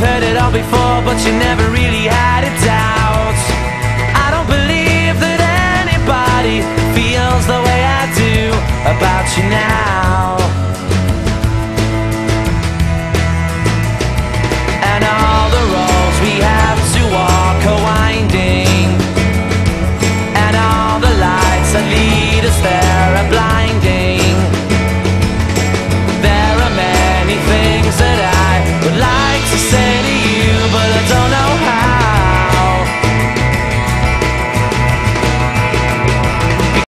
heard it all before, but you never really